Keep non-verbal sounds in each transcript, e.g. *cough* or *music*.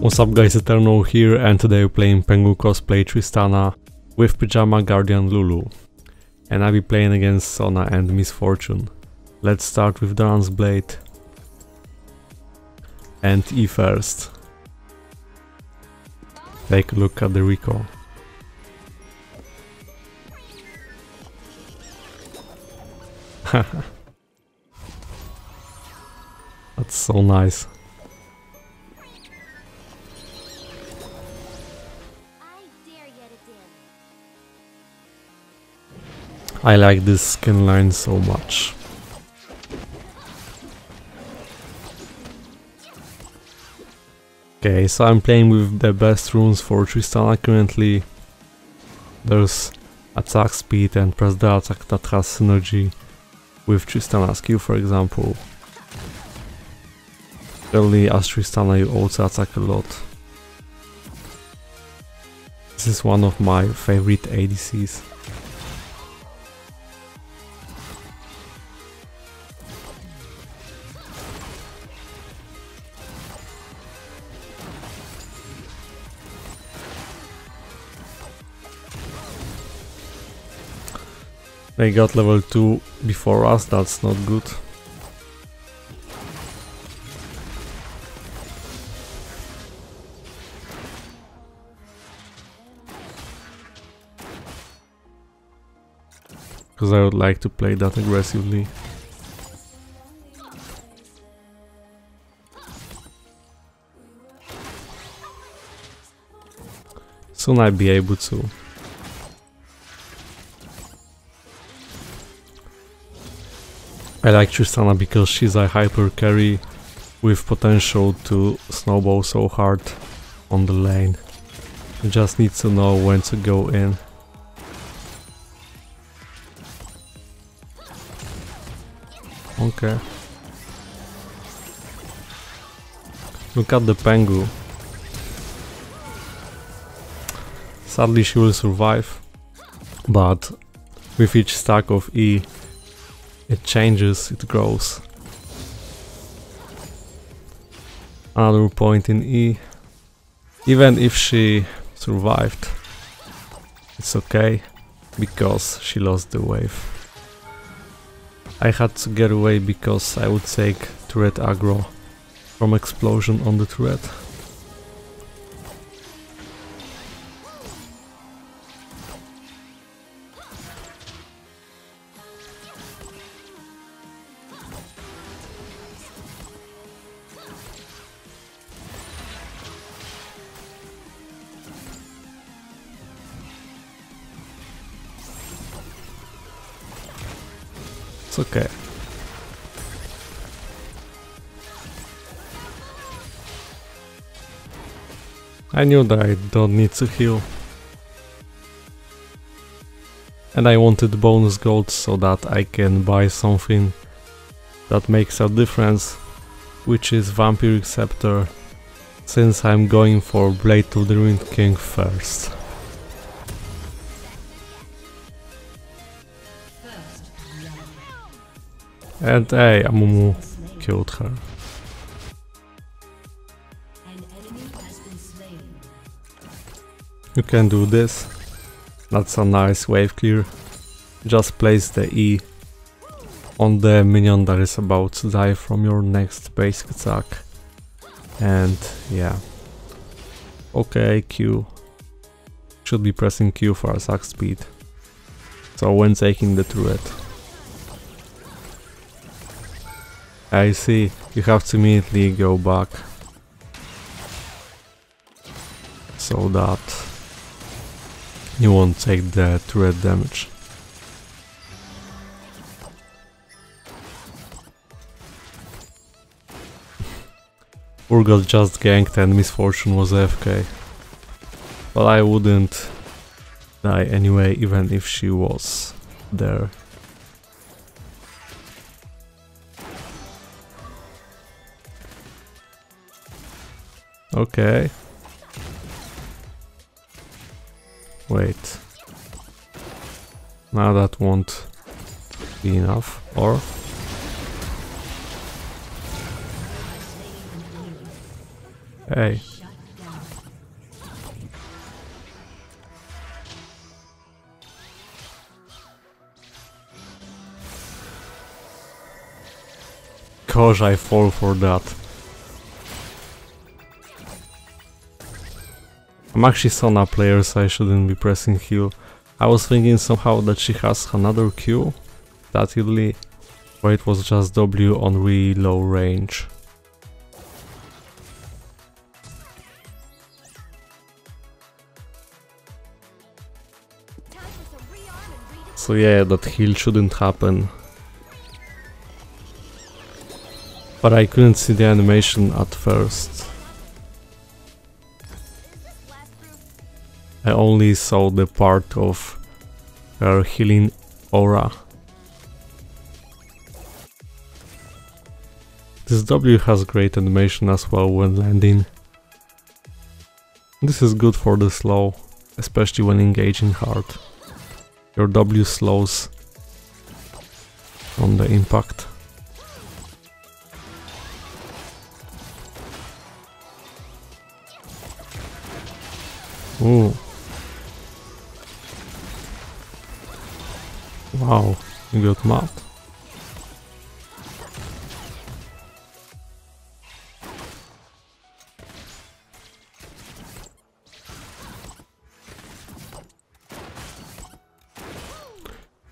What's up guys, Eternal here and today we're playing Pengu cosplay Tristana with Pyjama Guardian Lulu. And I'll be playing against Sona and Miss Fortune. Let's start with Doran's Blade. And E first. Take a look at the recoil. *laughs* That's so nice. I like this skin line so much. Okay, so I'm playing with the best runes for Tristana currently. There's attack speed and press the attack that has synergy with Tristana's Q for example. Early as Tristana you also attack a lot. This is one of my favorite ADCs. They got level 2 before us, that's not good. Because I would like to play that aggressively. Soon I'll be able to. I like Tristana because she's a hyper carry with potential to snowball so hard on the lane. You just need to know when to go in. Okay. Look at the Pengu. Sadly she will survive, but with each stack of E it changes, it grows. Another point in E. Even if she survived, it's okay, because she lost the wave. I had to get away because I would take turret aggro from explosion on the turret. Okay. I knew that I don't need to heal. And I wanted bonus gold so that I can buy something that makes a difference, which is Vampiric Scepter, since I'm going for Blade of the Ruined King first. And hey, Amumu killed her. You can do this. That's a nice wave clear. Just place the E on the minion that is about to die from your next basic attack. And yeah. Okay, Q. Should be pressing Q for attack speed. So when taking the turret. I see, you have to immediately go back. So that you won't take the turret damage. Urgot just ganked and Miss Fortune was AFK. But I wouldn't die anyway, even if she was there. Okay. Wait. Now that won't be enough, or? Hey. Cause I fall for that. I'm actually Sona player, so I shouldn't be pressing heal. I was thinking somehow that she has another Q, that Idli, but it was just W on really low range. So yeah, that heal shouldn't happen. But I couldn't see the animation at first. I only saw the part of her healing aura. This W has great animation as well when landing. This is good for the slow, especially when engaging hard. Your W slows on the impact. Ooh. Wow, good mad.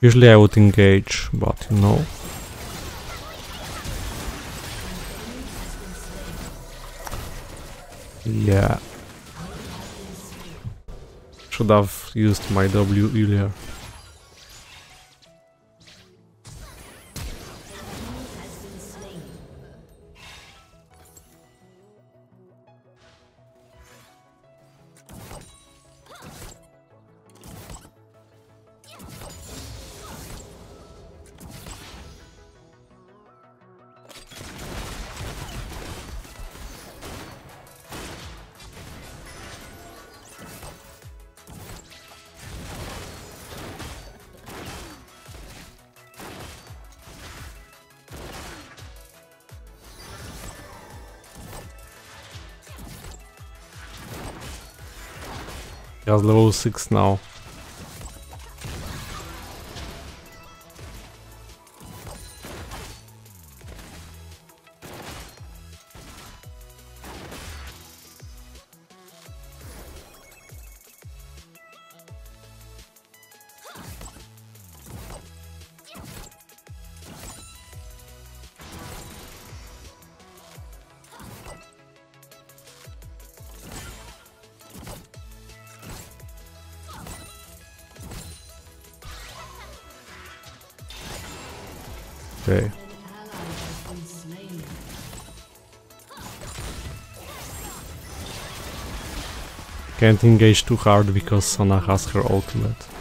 Usually I would engage, but you know. Yeah. Should have used my W earlier. He has level 6 now. Can't engage too hard because Sona has her ultimate.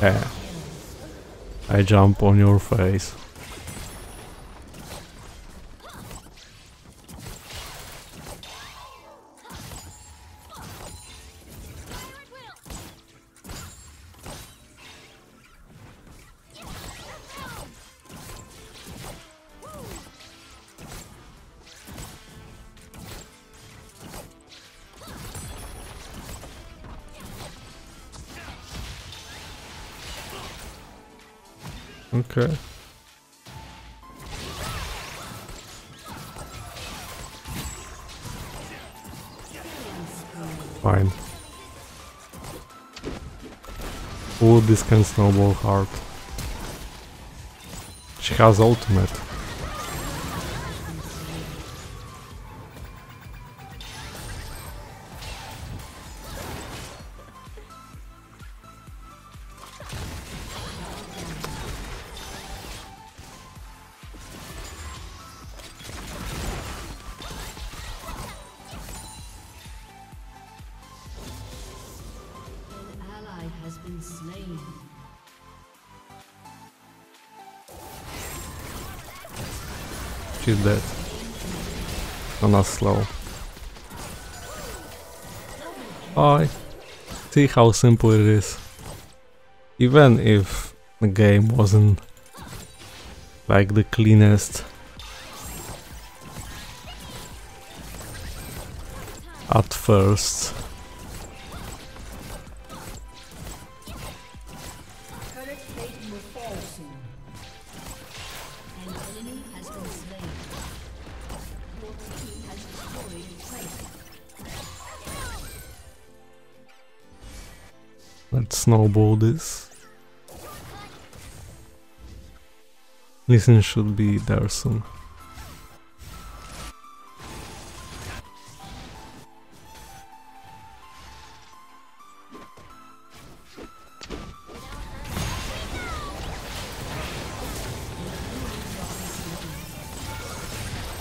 Yeah. I jump on your face. Okay. Fine. Ooh, this can snowball hard. She has ultimate. She's dead. On us slow. I see how simple it is. Even if the game wasn't like the cleanest at first. Snowball this. Listen should be there soon.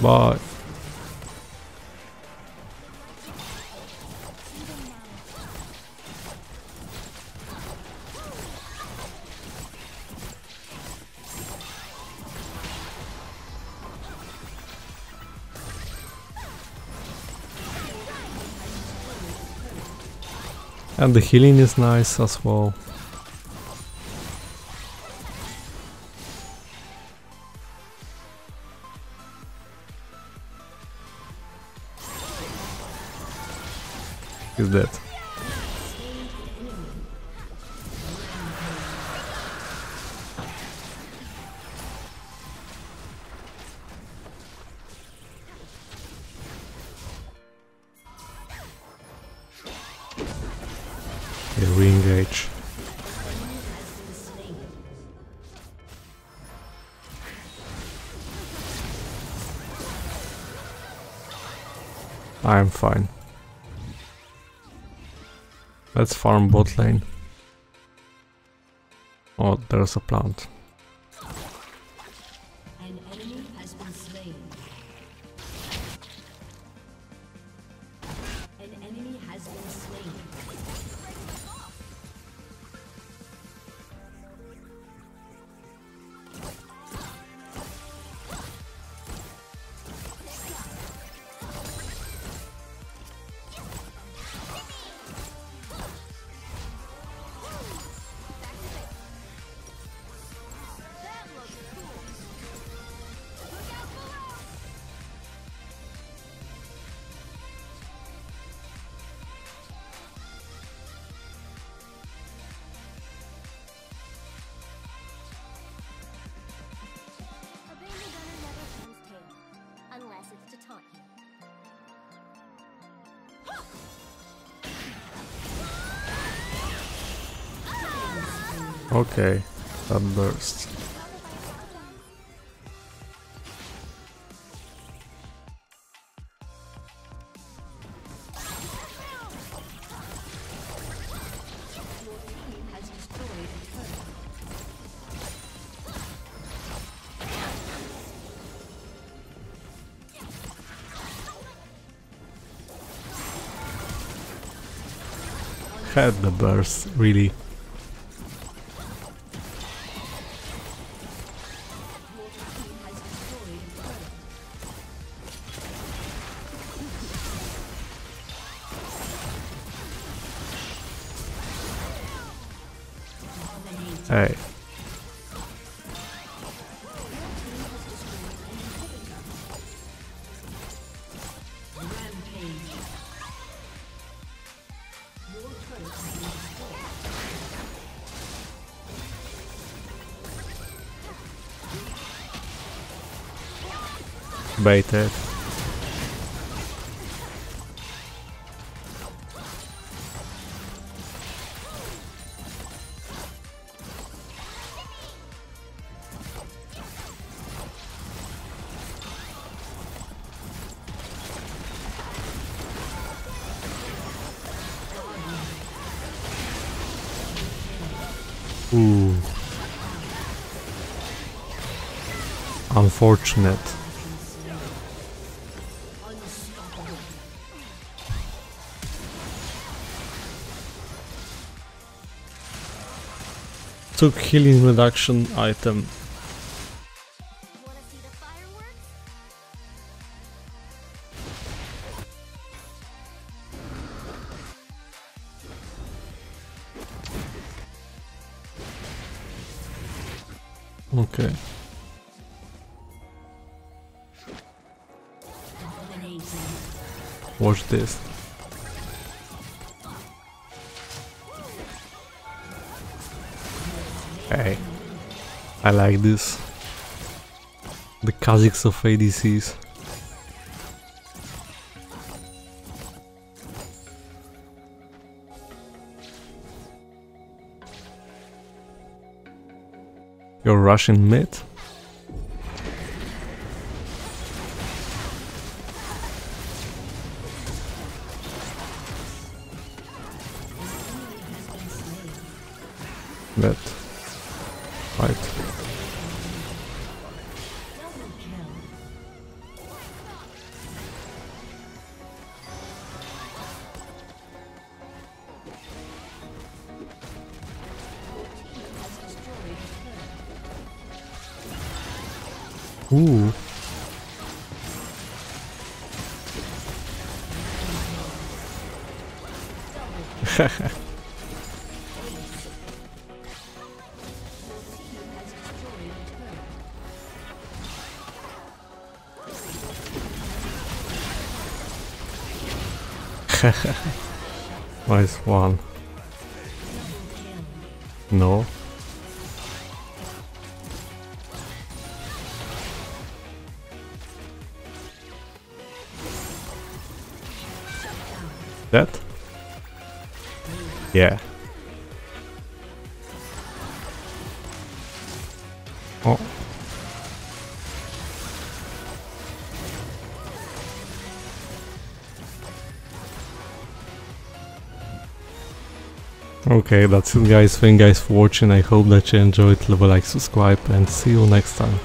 Bye. And the healing is nice as well. Is that? I'm fine. Let's farm bot lane. Oh, there's a plant. Okay, that burst. Team has destroyed a turret. Had the burst, really. Baited. Ooh. Unfortunate. Took healing reduction item. Okay. Watch this. Hey. I like this. The Kazakhs of ADCs. You're rushing mid? That. Right. *laughs* nice one. No. That? Yeah. Oh. Okay, that's it guys, thank you guys for watching, I hope that you enjoyed, leave a like, subscribe and see you next time.